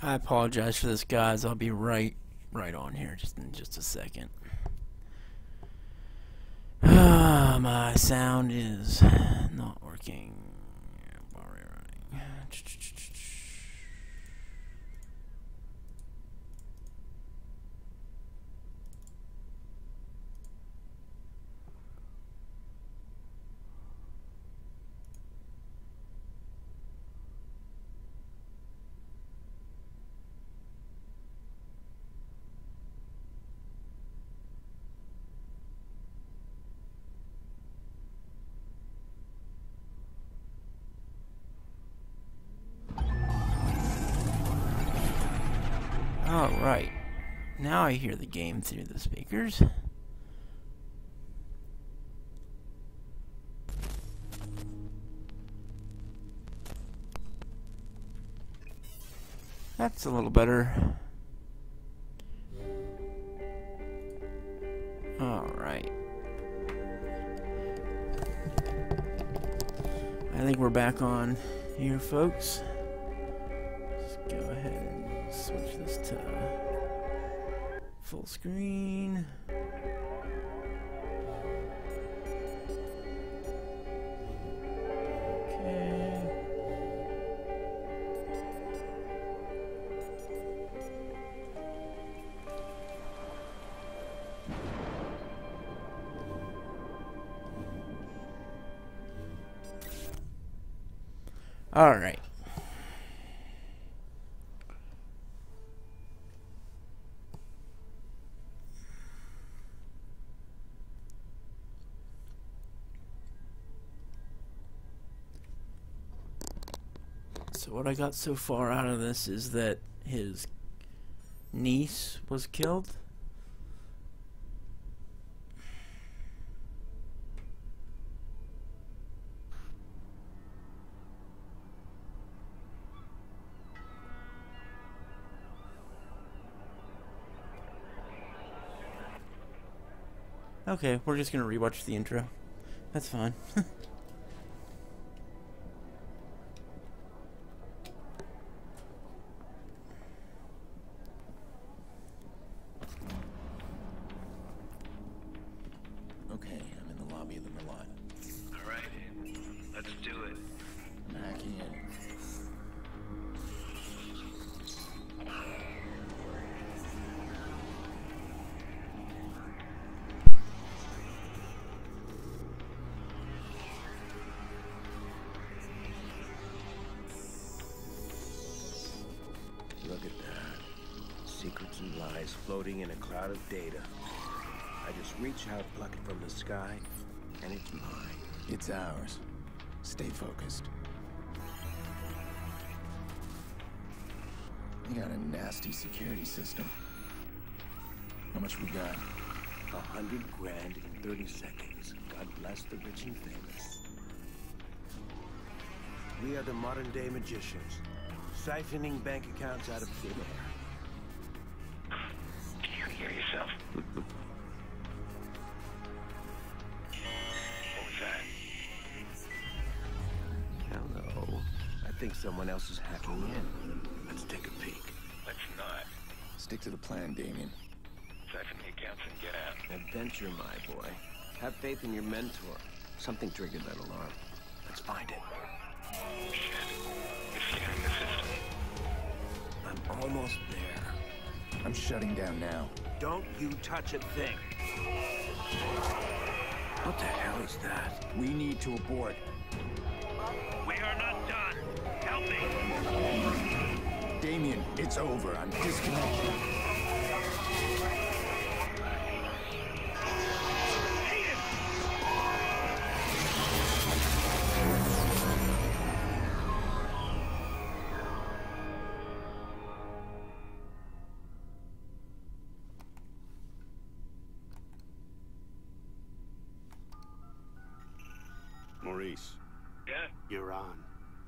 I apologize for this, guys. I'll be right, right on here just in just a second. Ah, my sound is not working. Alright. Now I hear the game through the speakers. That's a little better. Alright. I think we're back on here, folks. Screen. Okay. All right. So what I got so far out of this is that his niece was killed. Okay, we're just gonna rewatch the intro. That's fine. sky, and it's mine. It's ours. Stay focused. You got a nasty security system. How much we got? A hundred grand in 30 seconds. God bless the rich and famous. We are the modern day magicians, siphoning bank accounts out of thin air. Else is hacking in. Let's take a peek. Let's not. Stick to the plan, Damien. Siphon the accounts and get out. Adventure, my boy. Have faith in your mentor. Something triggered that alarm. Let's find it. Shit. It's scanning the system. I'm almost there. I'm shutting down now. Don't you touch a thing. What the hell is that? We need to abort. It's over. I'm disconnected. Maurice, Yeah? you're on.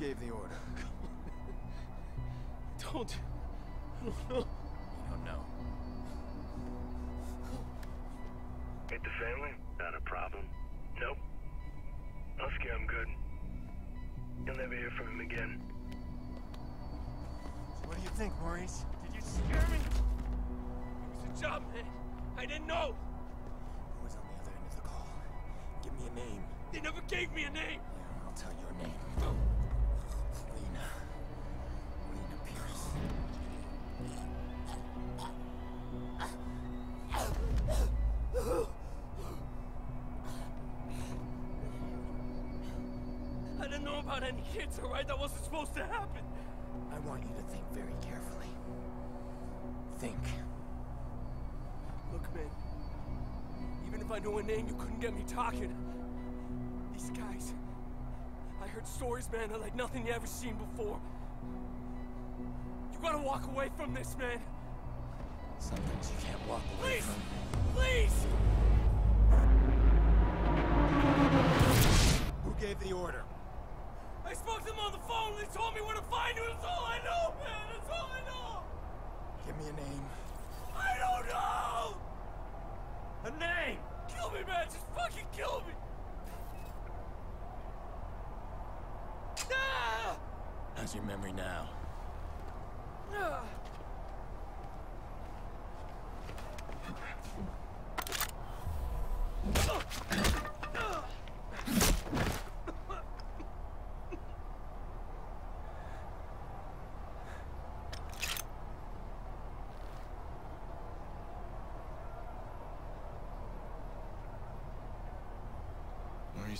Gave the order? Don't. I don't know. You don't know. Hate the family? Not a problem. Nope. Husky, I'm good. You'll never hear from him again. What do you think, Maurice? Did you scare me? It was a job, man. I didn't know. Who was on the other end of the call? Give me a name. They never gave me a name. Kids, all right? That wasn't supposed to happen. I want you to think very carefully. Think. Look, man. Even if I knew a name, you couldn't get me talking. These guys. I heard stories, man, are like nothing you ever seen before. You gotta walk away from this, man. Some things you can't walk away Please! from. Please! Who gave the order? I spoke to them on the phone. and They told me where to find you. That's all I know, man. That's all I know. Give me a name. I don't know. A name. Kill me, man. Just fucking kill me. Ah! How's your memory now? Ah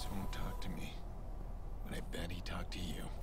won't talk to me, but I bet he talked to you.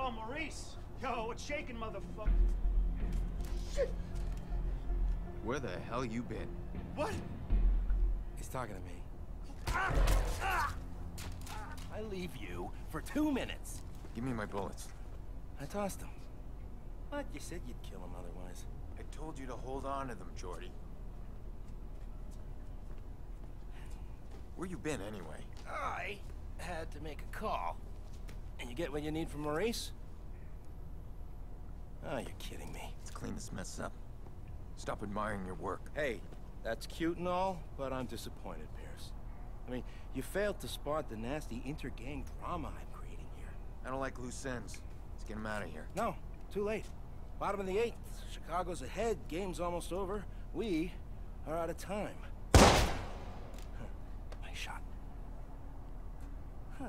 Yo, Maurice! Yo, what's shaking, motherfucker? Where the hell you been? What? He's talking to me. I leave you for two minutes. Give me my bullets. I tossed him. What? You said you'd kill him otherwise. I told you to hold on to them, Jordi. Where you been, anyway? I had to make a call. And you get what you need from Maurice? Oh, you're kidding me. Let's clean this mess up. Stop admiring your work. Hey, that's cute and all, but I'm disappointed, Pearce. I mean, you failed to spot the nasty inter-gang drama I'm creating here. I don't like loose ends. Let's get him out of here. No, too late. Bottom of the eighth. Chicago's ahead. Game's almost over. We are out of time. Huh. Nice shot. Huh.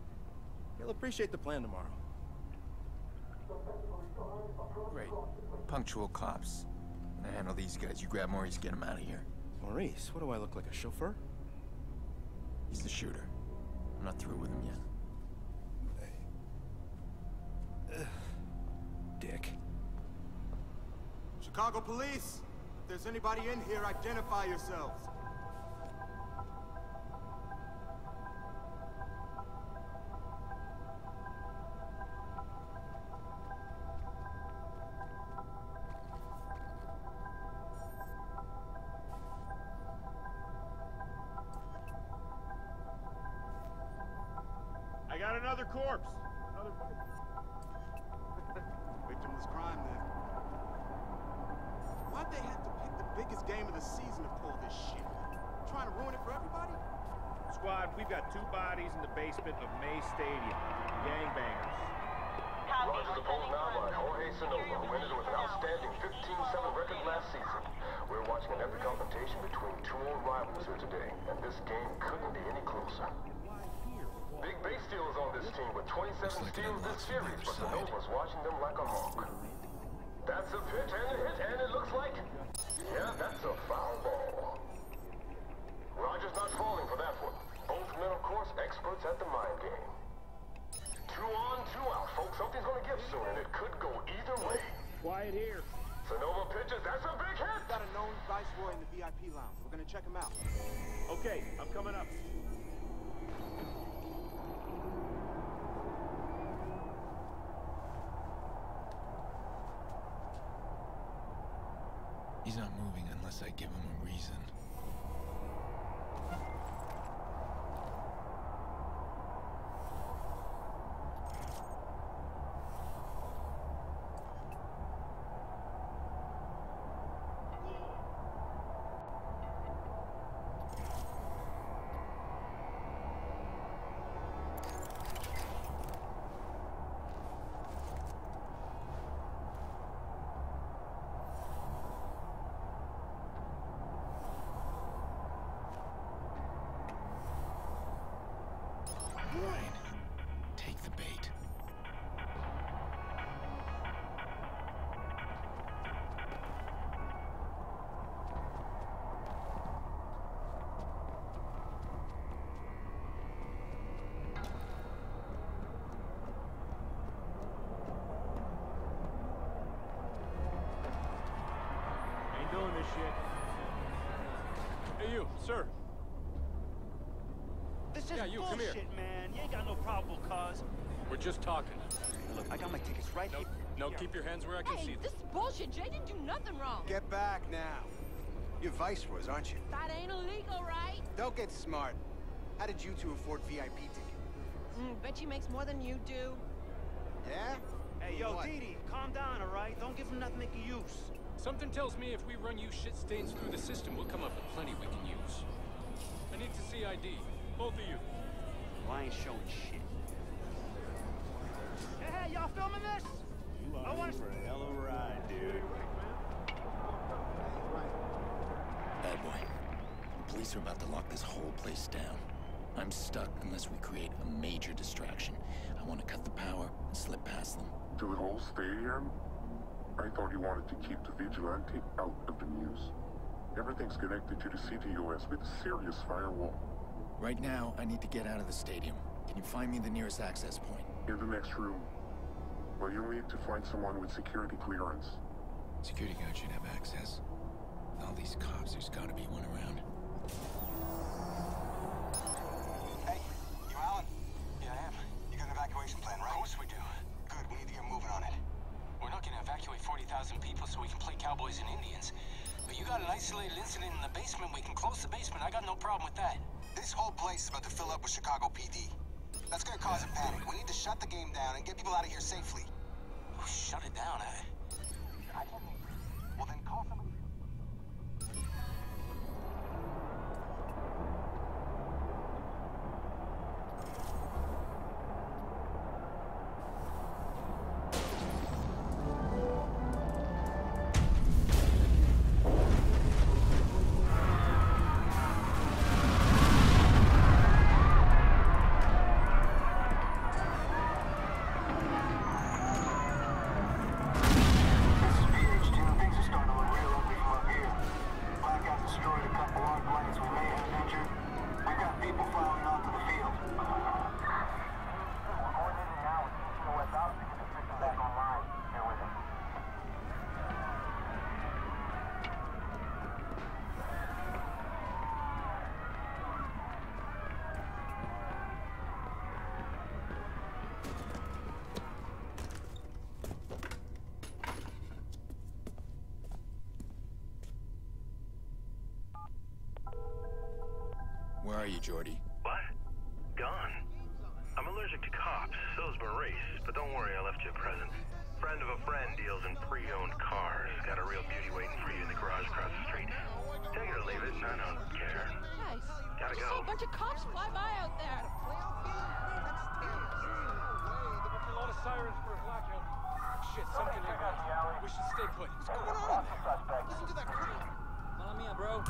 You'll appreciate the plan tomorrow. Great. Punctual cops. I handle these guys. You grab Maurice, get him out of here. Maurice, what do I look like, a chauffeur? He's the shooter. I'm not through with him yet. Dick. Chicago Police! If there's anybody in here, identify yourselves. Another corpse. Another Victimless crime, then. Why'd they have to pick the biggest game of the season to pull this shit? Trying to ruin it for everybody? Squad, we've got two bodies in the basement of May Stadium. Gangbangers. Roger the poll now by Jorge Sonova, who ended with an outstanding 15-7 record last season. We're watching an epic confrontation between two old rivals here today, and this game couldn't be any closer. Big Base Steel is on this team with 27 steals this series, but Sonova's watching them like a hawk. That's a pitch and a hit, and it looks like... Yeah, that's a foul ball. Roger's not falling for that one. Both men, of course, experts at the mind game. Two on, two out, folks. Something's gonna give soon, and it could go either way. Quiet here. Sonova pitches, that's a big hit! Got a known viceroy in the VIP lounge. We're gonna check him out. Okay, I'm coming up. He's not moving unless I give him a reason. Take the bait. Ain't doing this shit. Hey, you, sir. This is Yeah, you, come here. bullshit, man. You ain't got no probable cause. We're just talking. Look, I got my tickets right No, here. no, keep your hands where I can Hey, see them. this is bullshit. Jay didn't do nothing wrong. Get back now. You're viceroys, aren't you? That ain't illegal, right? Don't get smart. How did you two afford VIP tickets? Mm, bet she makes more than you do. Yeah? Hey, yo, What? Dee Dee, calm down, all right? Don't give him nothing they can use. Something tells me if we run you shit stains through the system, we'll come up with plenty we can use. I need to see ID. Both of you. Well, I ain't showing shit. Hey, hey, y'all filming this? I want to... for a hell of a ride, dude. Bad boy. The police are about to lock this whole place down. I'm stuck unless we create a major distraction. I want to cut the power and slip past them. To the whole stadium? I thought you wanted to keep the vigilante out of the news. Everything's connected to the CTOS with a serious firewall. Right now, I need to get out of the stadium. Can you find me the nearest access point? In the next room. Well, you'll need to find someone with security clearance. Security guard should have access. With all these cops, there's gotta be one around. Are you, Jordi? What? Gone. I'm allergic to cops, so is Maurice, but don't worry, I left you a present. Friend of a friend deals in pre-owned cars. Got a real beauty waiting for you in the garage across the street. Take it or leave it, I don't care. Guys, Gotta I saw go. a bunch of cops fly by out there. A lot of sirens for a blackout. Shit, something here. We should stay put. What's going on in there? Listen to that crowd. Mamma mia, bro.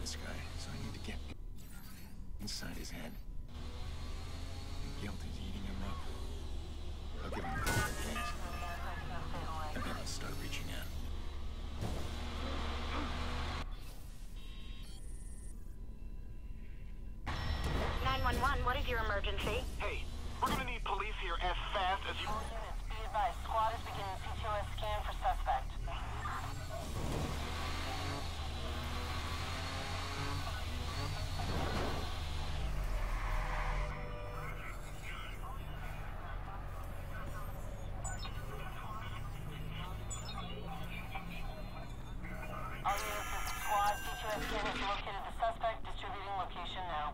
This guy, so I need to get inside his head. The guilt is eating him up. I'll give him a couple of days. And then I'll start reaching out. 911, what is your emergency? CTOS scan has located the suspect, distributing location now.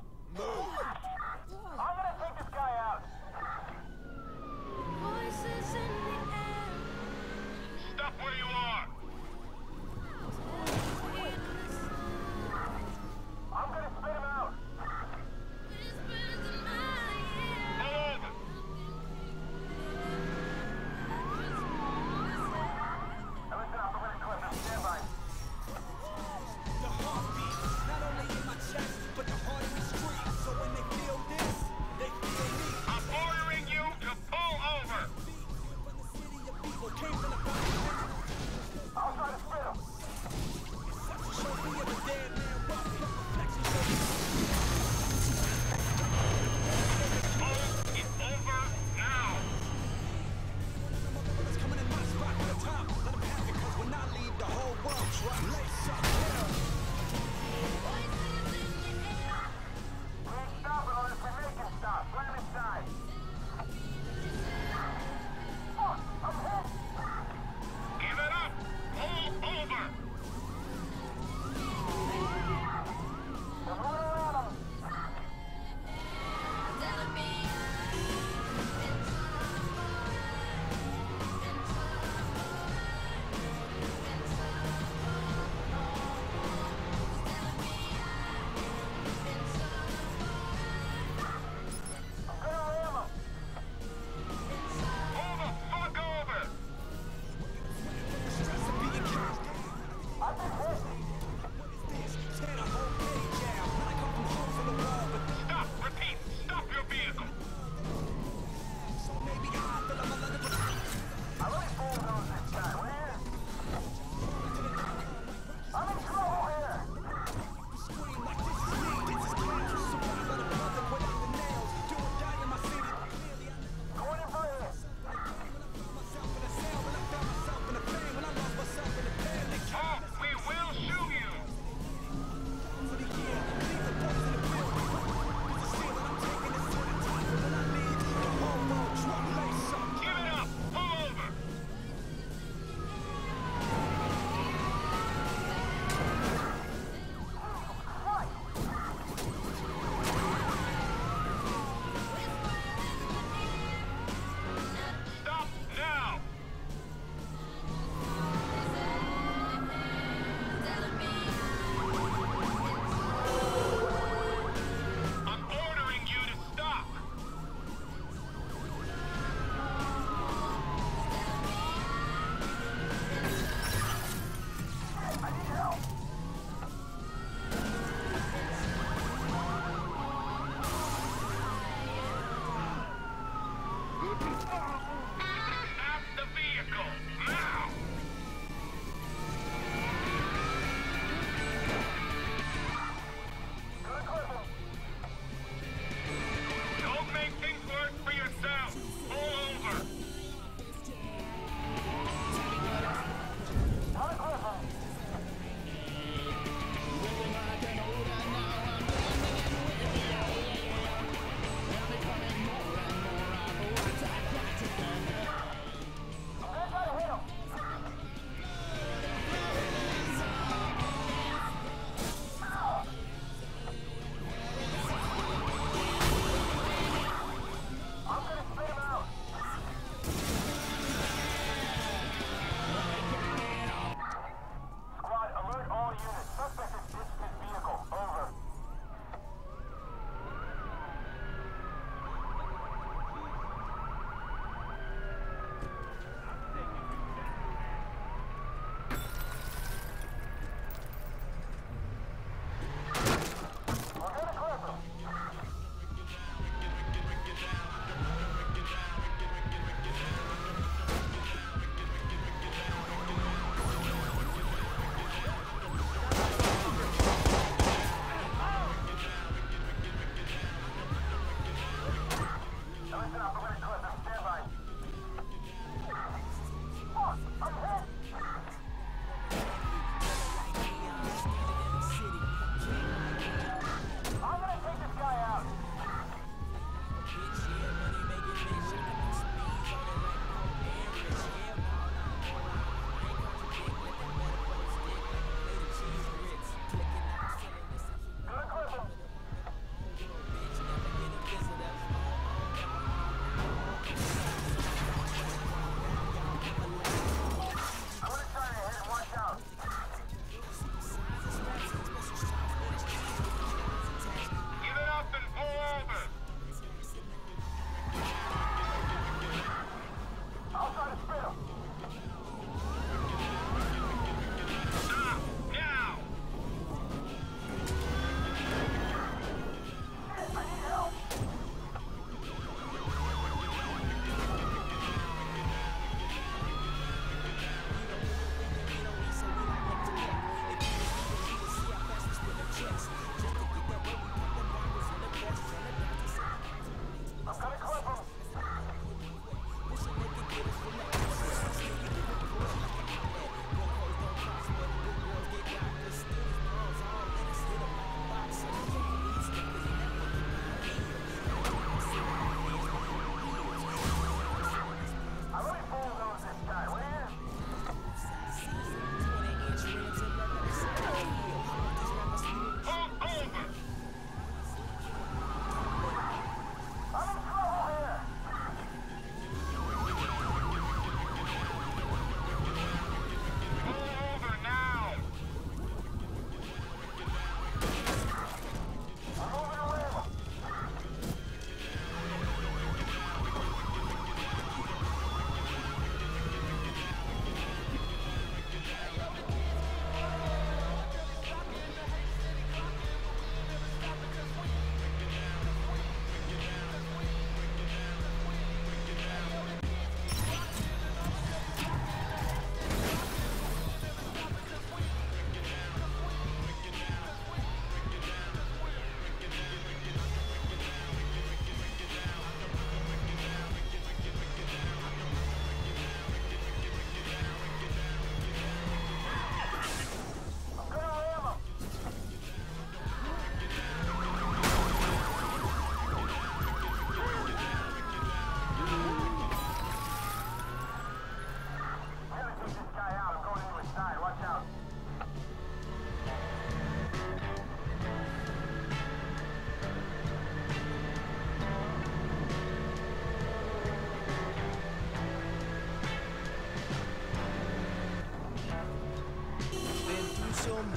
some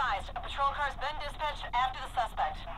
advised, a patrol car's been dispatched after the suspect.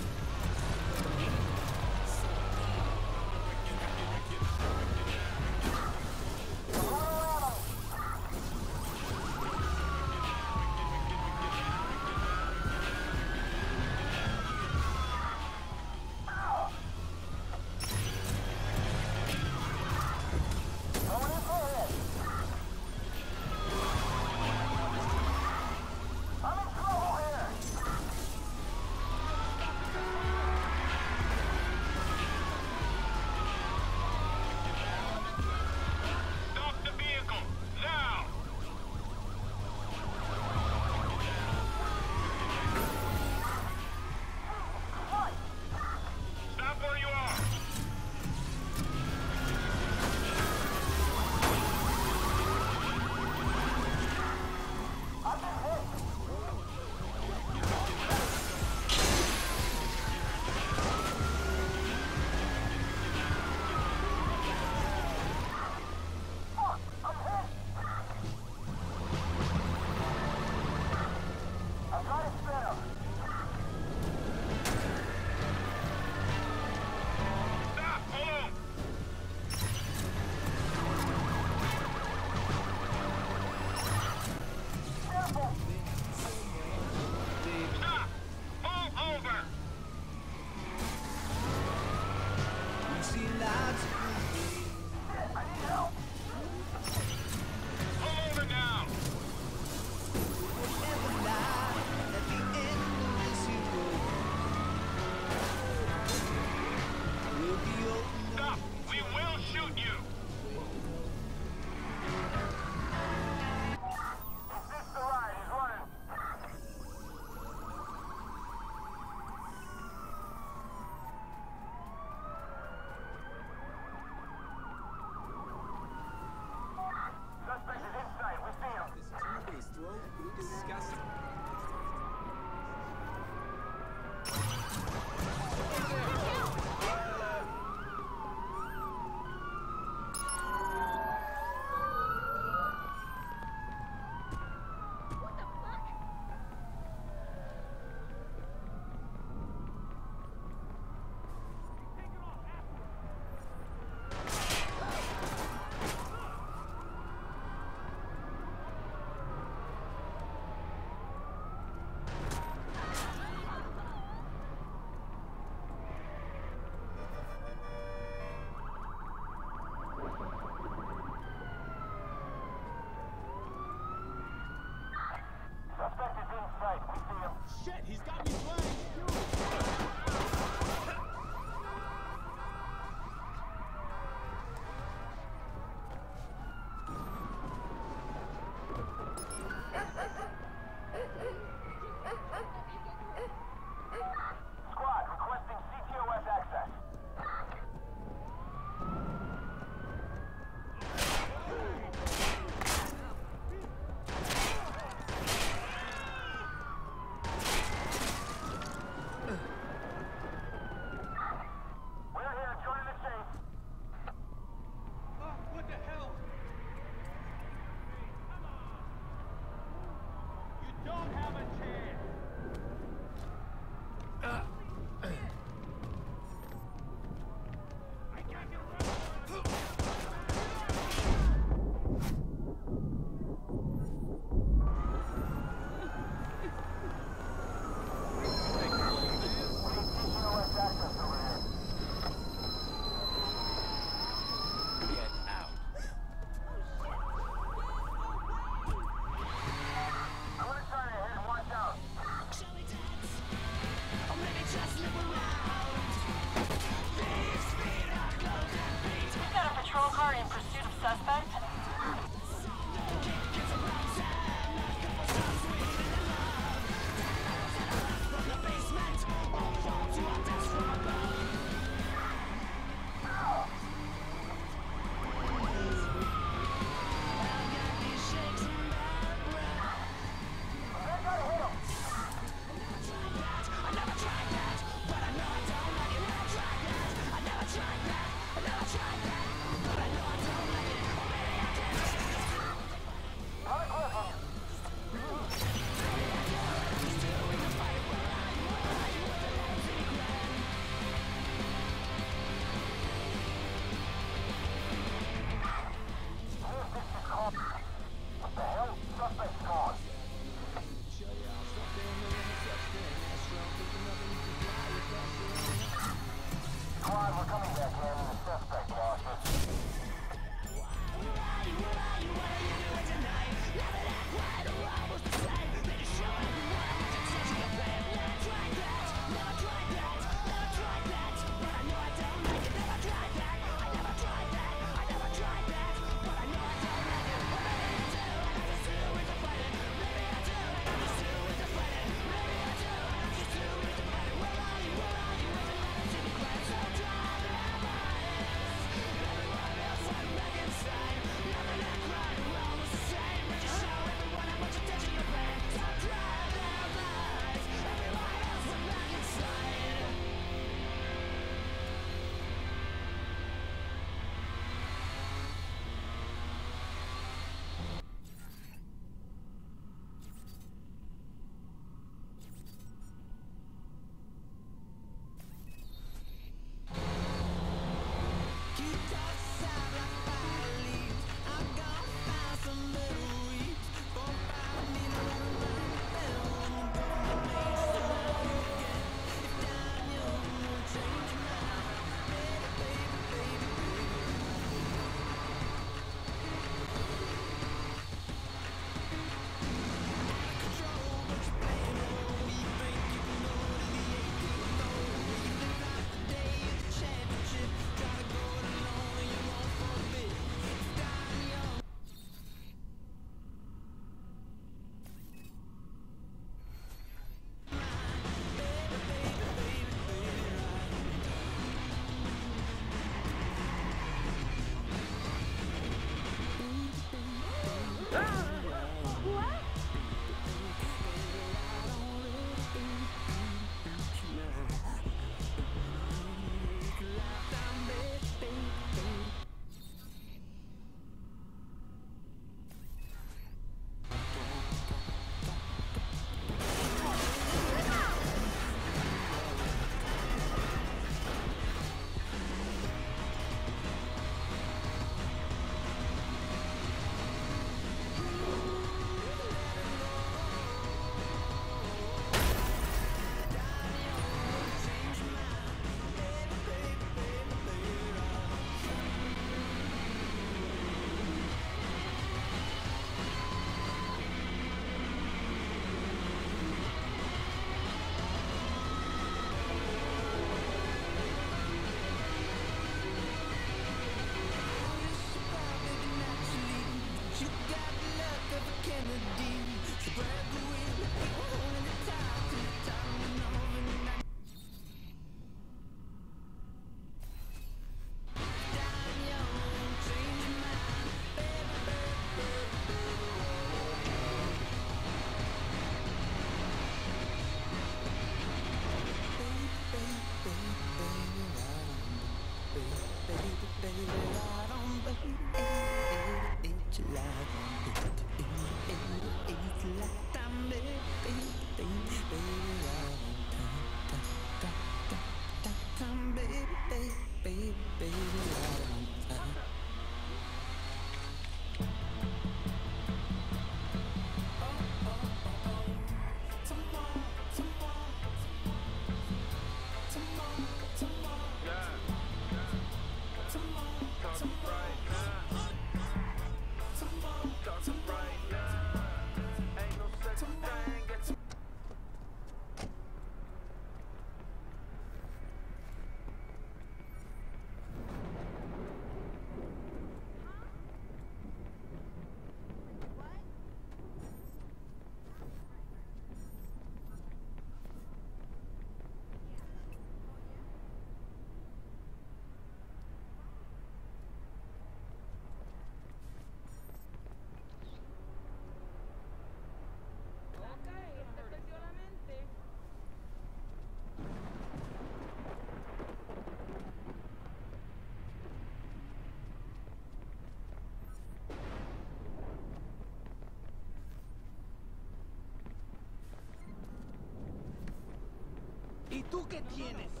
¿Y tú qué tienes?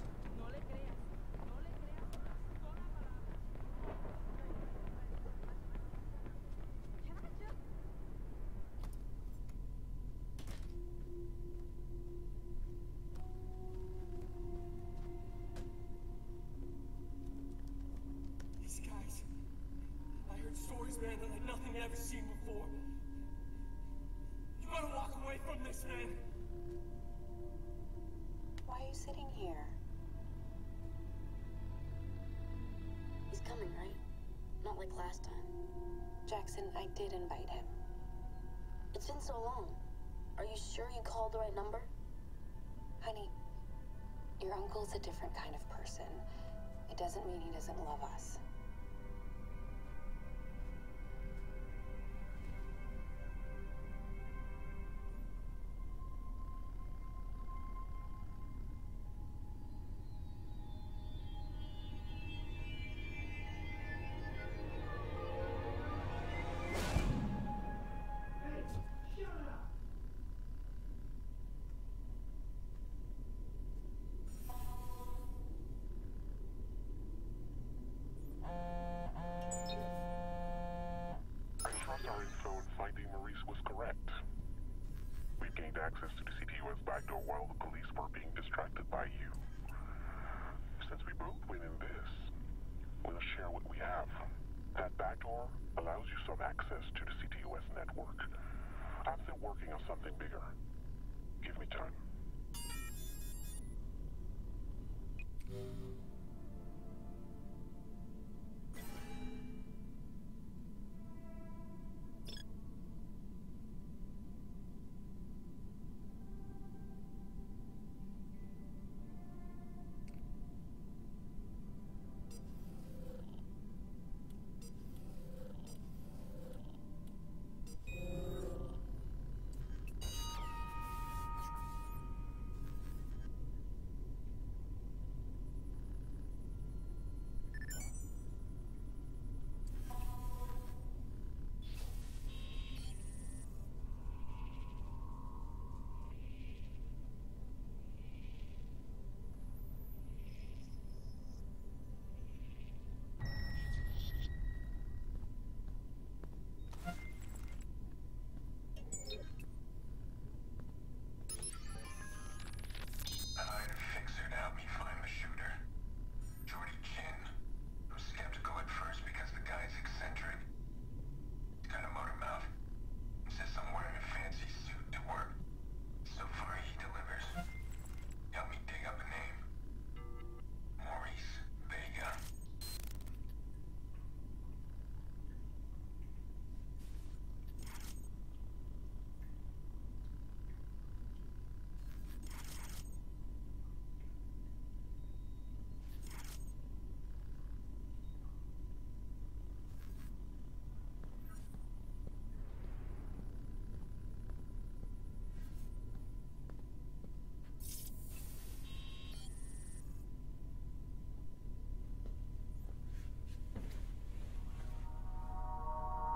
Coming, right? Not like last time. Jackson, I did invite him. It's been so long. Are you sure you called the right number? Honey, your uncle's a different kind of person. It doesn't mean he doesn't love us.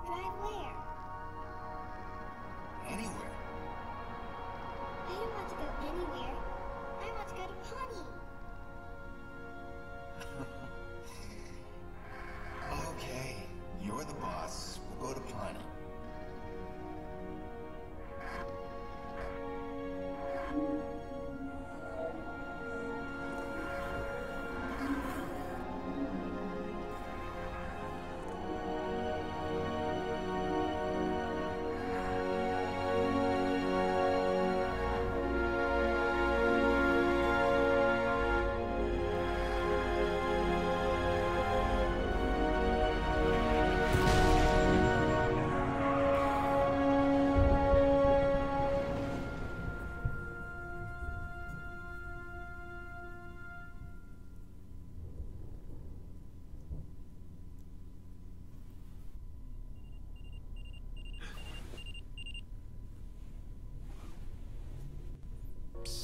Drive where?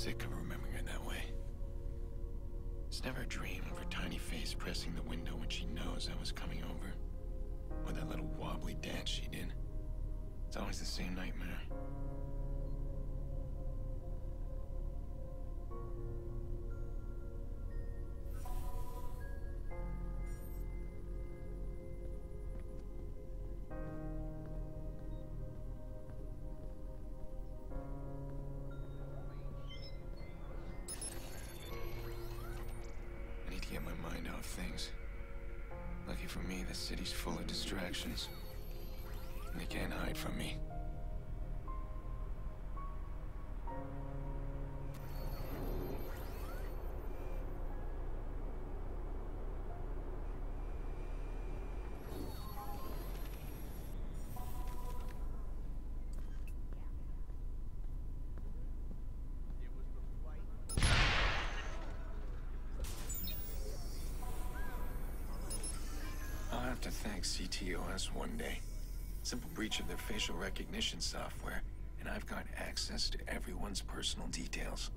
Sick of remembering her that way. It's never a dream of her tiny face pressing the window when she knows I was coming over. Or that little wobbly dance she did. It's always the same nightmare. Distractions. They can't hide from me. Thank ctOS one day. Simple breach of their facial recognition software, and I've got access to everyone's personal details.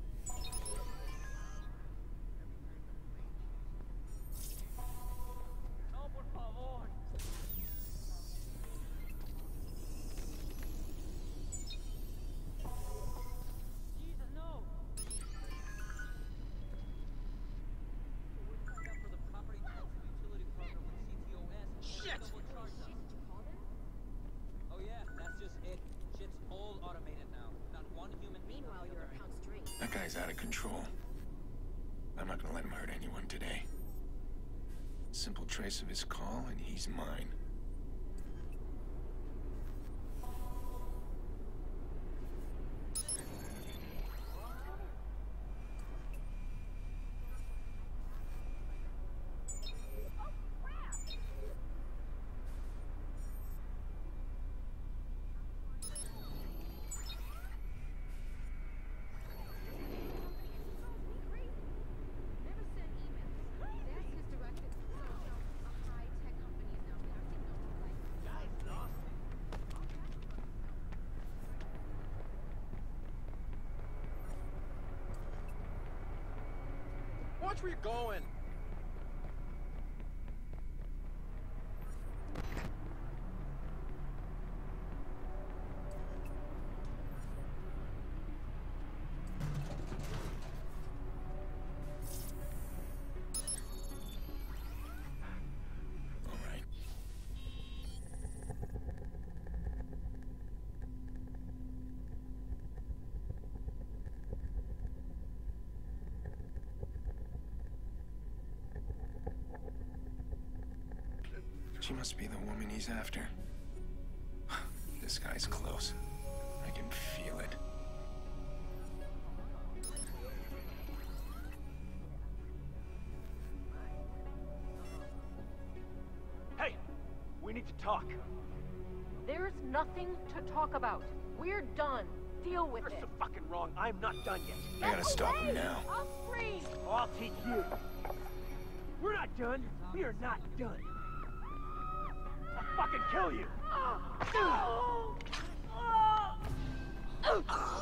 Watch where you're going. She must be the woman he's after. This guy's close. I can feel it. Hey, we need to talk. There's nothing to talk about. We're done. Deal with You're it. so fucking wrong. I'm not done yet. I gotta stop him now. I'm free. I'll teach you. We're not done. We are not done. Fucking kill you. Oh. Oh. Oh.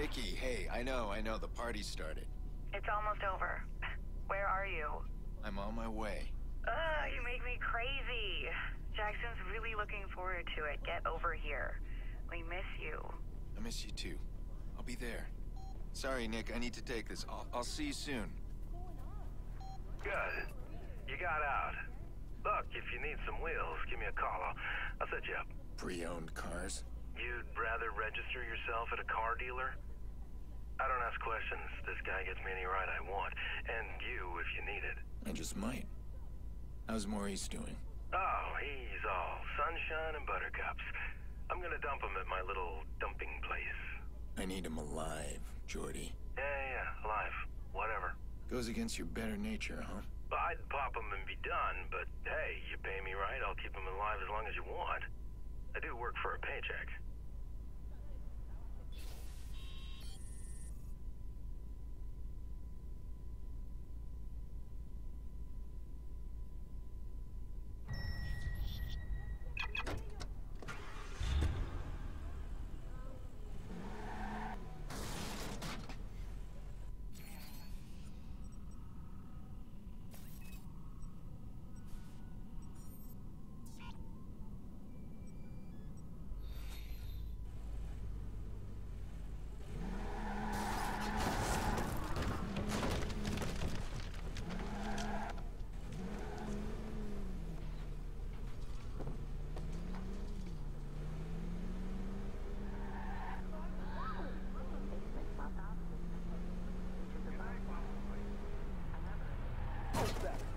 Nicky, hey, I know, I know, the party started. It's almost over. Where are you? I'm on my way. Ugh, you make me crazy. Jackson's really looking forward to it. Get over here. We miss you. I miss you too. I'll be there. Sorry, Nick, I need to take this. I'll, I'll see you soon. Good. You got out. Look, if you need some wheels, give me a call. I'll, I'll set you up. Pre-owned cars? You'd rather register yourself at a car dealer? I don't ask questions. This guy gets me any ride I want. And you, if you need it. I just might. How's Maurice doing? Oh, he's all sunshine and buttercups. I'm gonna dump him at my little dumping place. I need him alive, Jordi. Yeah, yeah, alive. Whatever. Goes against your better nature, huh? I'd pop him and be done, but hey, you pay me right, I'll keep him alive as long as you want. I do work for a paycheck. How's that?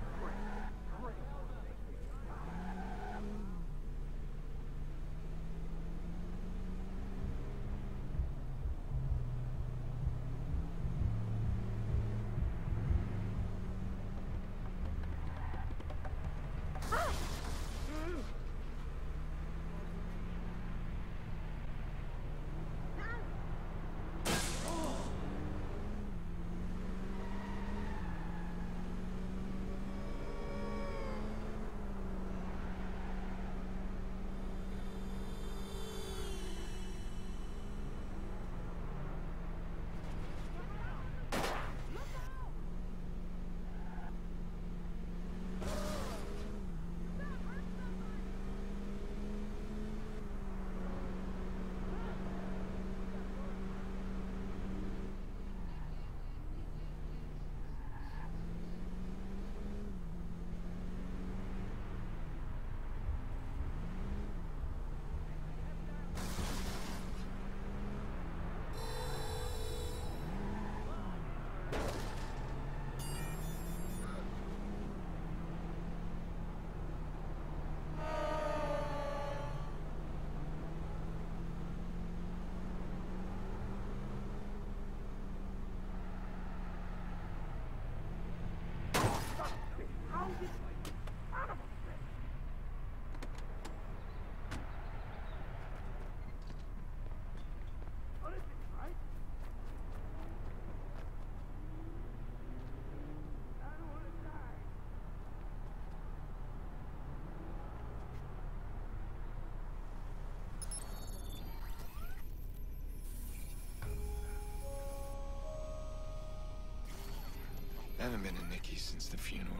I haven't been to Nicky since the funeral.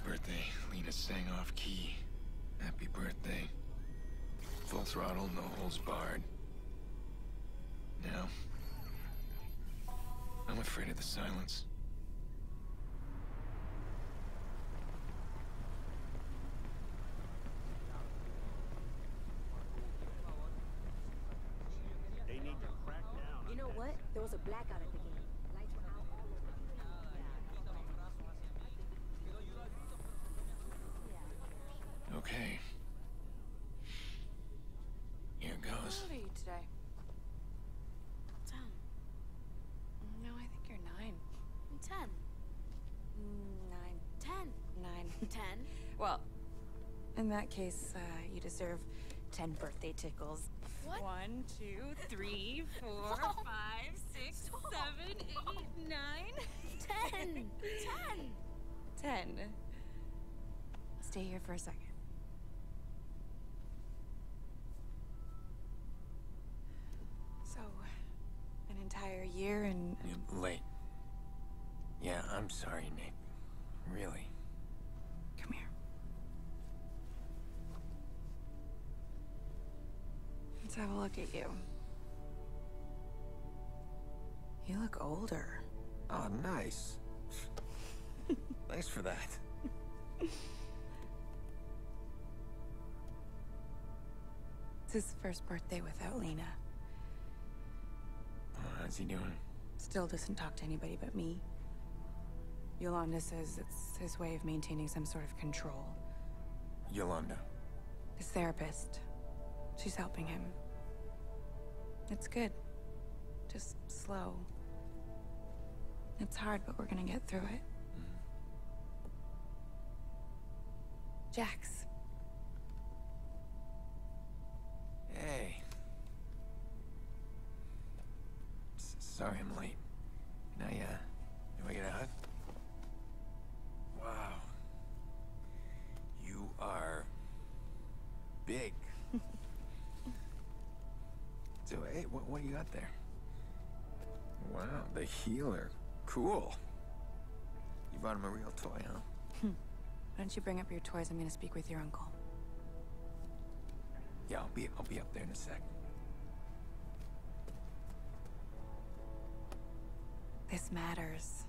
Birthday, Lena sang off key. Happy birthday. Full throttle, no holds barred. Now, I'm afraid of the silence. They need to crack down. You know what? There was a blackout at the game. Lights were out all over. Okay. Here goes. How old are you today? Ten. No, I think you're nine. I'm ten. Mm, Nine. Ten. Nine. Ten. Well, in that case, uh, you deserve ten birthday tickles. What? One, two, three, four, Stop. five, six, Stop. seven, eight, nine. Ten. Ten. Ten. Stay here for a second. Let's have a look at you. You look older. Oh, nice. Thanks for that. It's his first birthday without Lena. Oh, how's he doing? Still doesn't talk to anybody but me. Yolanda says it's his way of maintaining some sort of control. Yolanda. His therapist. She's helping him. It's good. Just slow. It's hard, but we're gonna get through it. Mm-hmm. Jax. Got there? Wow, the healer. Cool. You bought him a real toy, huh? Hmm. Why don't you bring up your toys? I'm gonna speak with your uncle. Yeah, I'll be I'll be up there in a sec. This matters.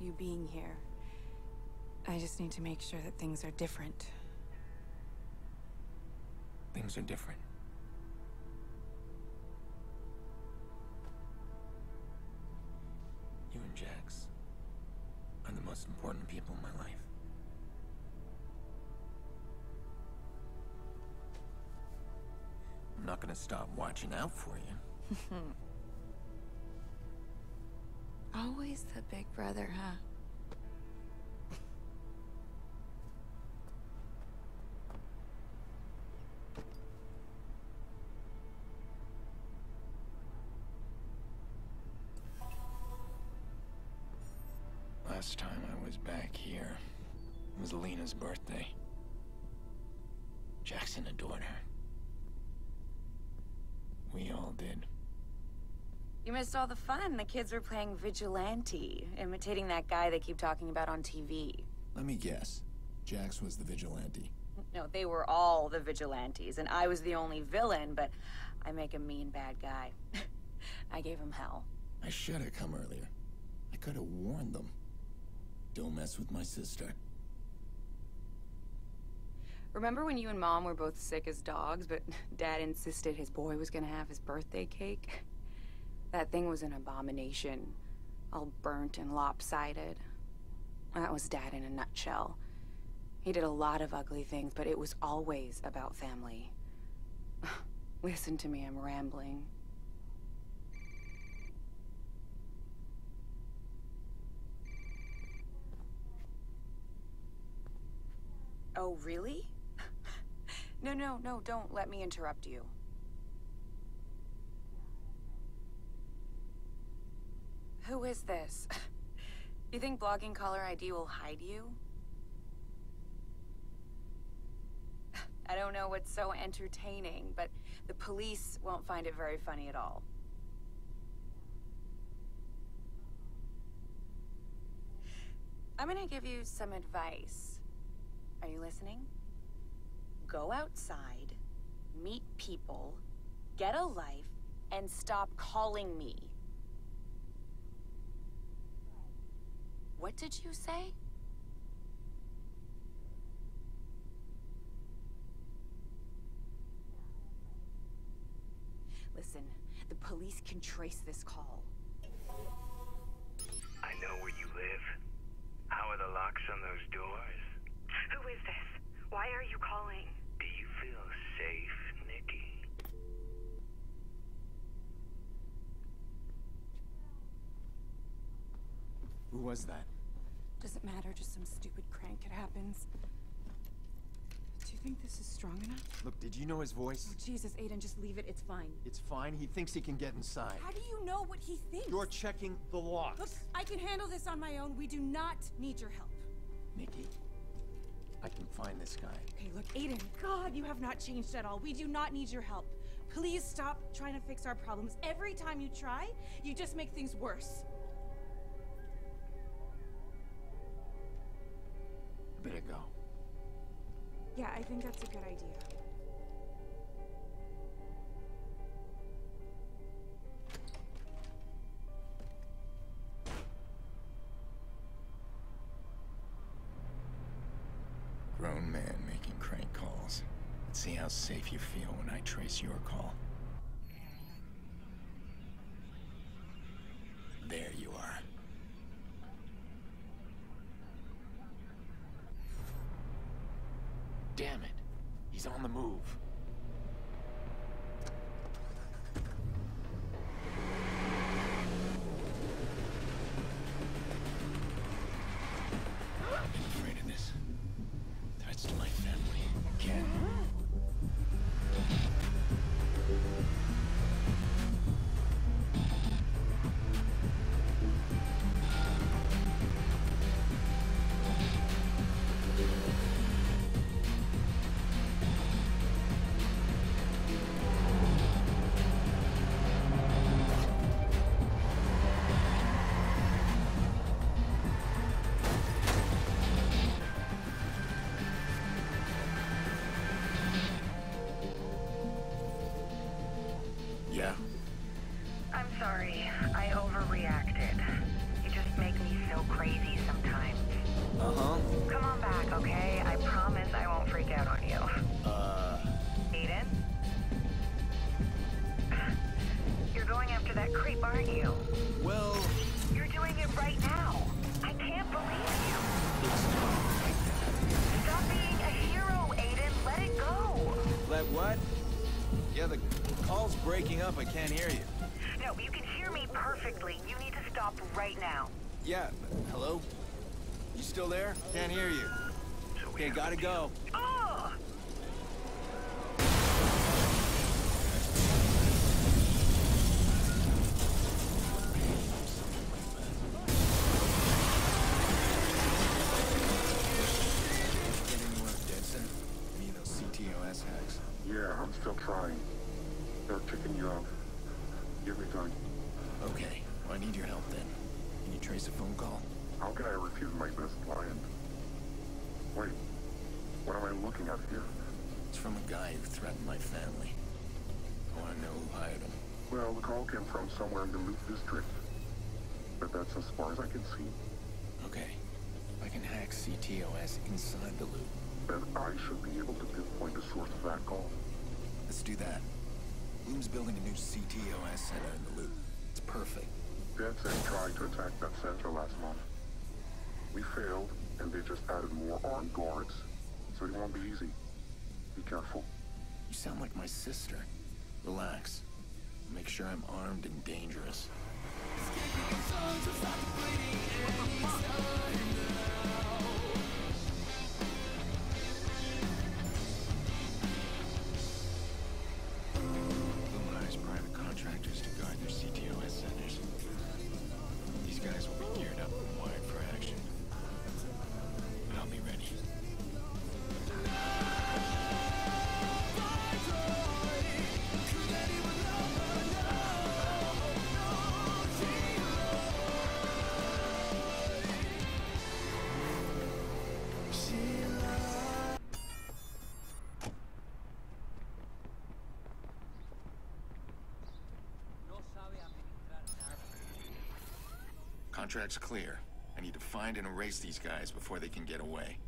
You being here. I just need to make sure that things are different. Things are different. Always the big brother, huh? Last time I was back here, it was Lena's birthday. Jackson adored her. We all did. You missed all the fun. The kids were playing vigilante, imitating that guy they keep talking about on TV. Let me guess. Jax was the vigilante. No, they were all the vigilantes, and I was the only villain, but I make a mean bad guy. I gave him hell. I should have come earlier. I could have warned them. Don't mess with my sister. Remember when you and Mom were both sick as dogs, but Dad insisted his boy was gonna have his birthday cake? That thing was an abomination. All burnt and lopsided. That was Dad in a nutshell. He did a lot of ugly things, but it was always about family. Listen to me, I'm rambling. Oh, really? no, no, no, don't let me interrupt you. Who is this? You think blogging caller ID will hide you? I don't know what's so entertaining, but the police won't find it very funny at all. I'm gonna give you some advice. Are you listening? Go outside, meet people, get a life, and stop calling me. What did you say? Listen, the police can trace this call. I know where you live. How are the locks on those doors? Who is this? Why are you calling? Do you feel safe, Nicky? Who was that? Doesn't matter, just some stupid crank. It happens. Do you think this is strong enough? Look, did you know his voice? Oh, Jesus, Aiden, just leave it. It's fine. It's fine. He thinks he can get inside. How do you know what he thinks? You're checking the locks. Look, I can handle this on my own. We do not need your help. Nicky, I can find this guy. Okay, look, Aiden, God, you have not changed at all. We do not need your help. Please stop trying to fix our problems. Every time you try, you just make things worse. Yeah, I think that's a good idea. Grown man making crank calls. Let's see how safe you feel when I trace your call. There you are. Damn it. He's on the move. Can't hear you. No, you can hear me perfectly. You need to stop right now. Yeah, hello? You still there? Can't hear you. Okay, gotta go. The from somewhere in the Loop District. But that's as far as I can see. Okay. I can hack ctOS inside the loop. Then I should be able to pinpoint the source of that call. Let's do that. Blume's building a new ctOS center in the loop. It's perfect. Jensen tried to attack that center last month. We failed, and they just added more armed guards. So it won't be easy. Be careful. You sound like my sister. Relax. Make sure I'm armed and dangerous. Contract's clear. I need to find and erase these guys before they can get away.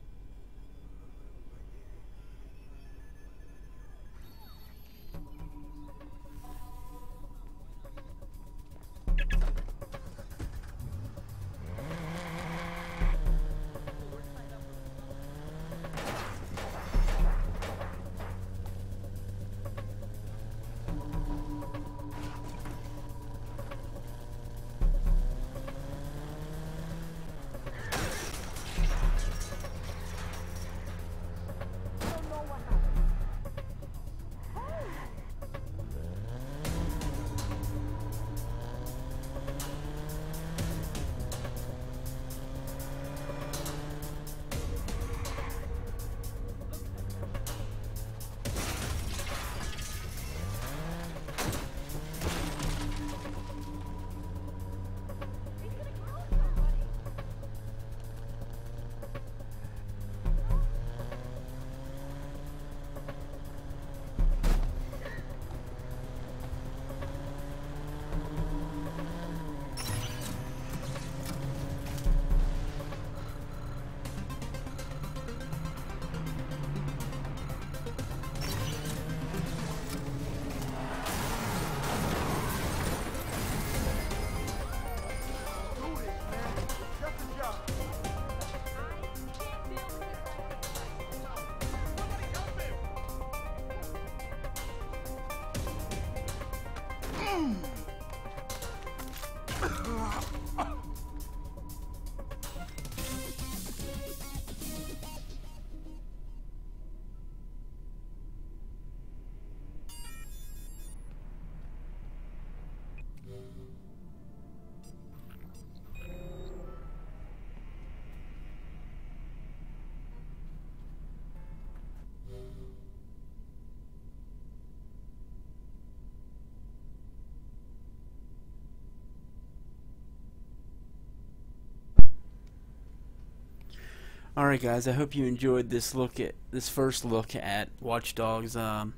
Alright guys, I hope you enjoyed this look at this first look at Watch Dogs. Um,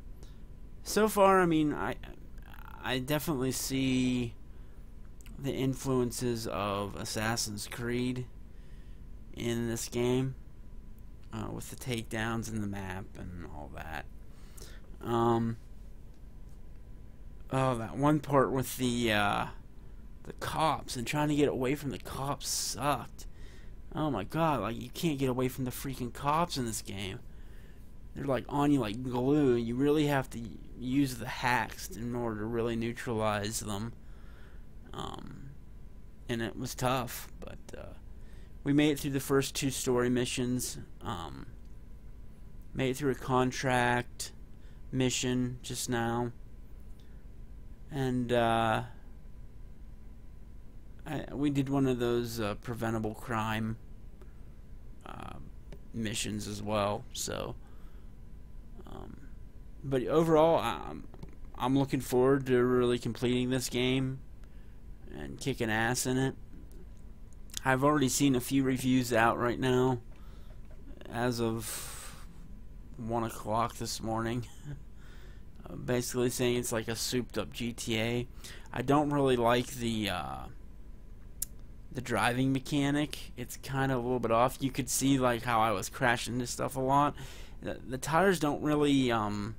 so far, I mean, I I definitely see the influences of Assassin's Creed in this game uh, with the takedowns in the map and all that. Um, oh, that one part with the uh, the cops and trying to get away from the cops sucked. Oh my god, like you can't get away from the freaking cops in this game. They're like on you like glue. and You really have to use the hacks in order to really neutralize them. Um, and it was tough, but uh, we made it through the first two story missions. Um, made it through a contract mission just now. And uh, I, we did one of those uh, preventable crime uh, missions as well. So, um, but overall, I'm I'm looking forward to really completing this game and kicking ass in it. I've already seen a few reviews out right now, as of one o'clock this morning. Basically saying it's like a souped up GTA. I don't really like the uh, the driving mechanic. It's kind of a little bit off. You could see like how I was crashing into stuff a lot. The, the tires don't really um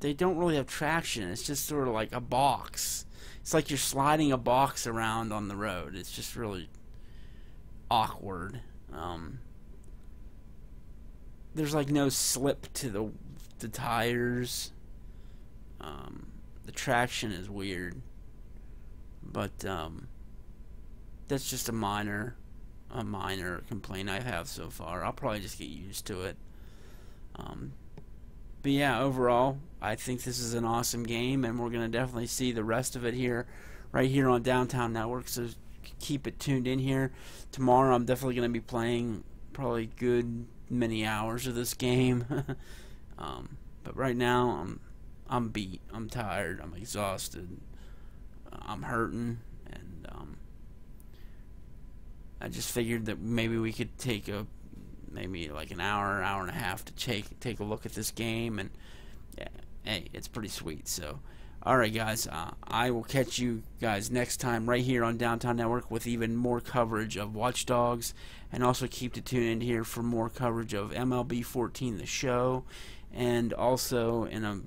they don't really have traction. It's just sort of like a box. It's like you're sliding a box around on the road. It's just really awkward. Um, there's like no slip to the the tires. Um, the traction is weird, but um, that's just a minor a minor complaint I have so far. I'll probably just get used to it. Um, but yeah, overall, I think this is an awesome game, and we're gonna definitely see the rest of it here, right here on Downtown Network. So keep it tuned in here. Tomorrow, I'm definitely gonna be playing probably good many hours of this game. um, but right now, I'm I'm beat. I'm tired. I'm exhausted. I'm hurting, I just figured that maybe we could take a maybe like an hour, hour and a half to take take a look at this game, and yeah, hey, it's pretty sweet. So, all right, guys, uh, I will catch you guys next time right here on Downtown Network with even more coverage of Watch Dogs, and also keep to tune in here for more coverage of MLB 14, the show, and also in a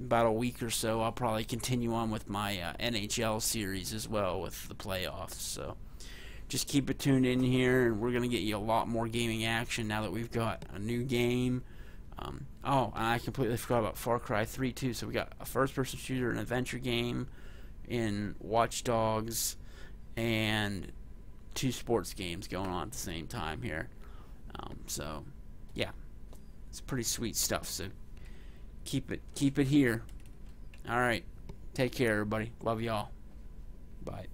about a week or so, I'll probably continue on with my uh, NHL series as well with the playoffs. So just keep it tuned in here, and we're going to get you a lot more gaming action now that we've got a new game. Um, oh, and I completely forgot about Far Cry 3 too. So we got a first-person shooter, an adventure game in Watch Dogs, and two sports games going on at the same time here. Um, so, yeah, it's pretty sweet stuff. So keep it keep it here. All right, take care, everybody. Love y'all. Bye.